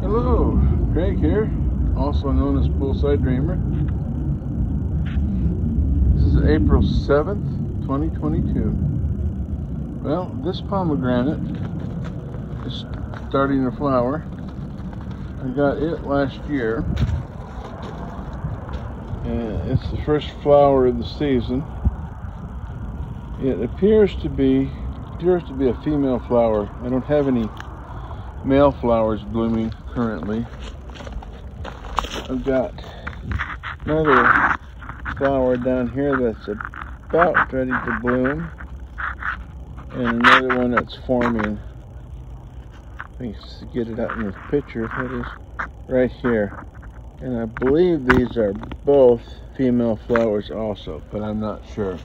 Hello, Craig here, also known as Poolside Dreamer. This is April 7th, 2022. Well, this pomegranate is starting to flower. I got it last year. And it's the first flower of the season. It appears to be appears to be a female flower. I don't have any male flowers blooming currently. I've got another flower down here that's about ready to bloom and another one that's forming. Let me get it out in this picture. That is right here. And I believe these are both female flowers also, but I'm not sure.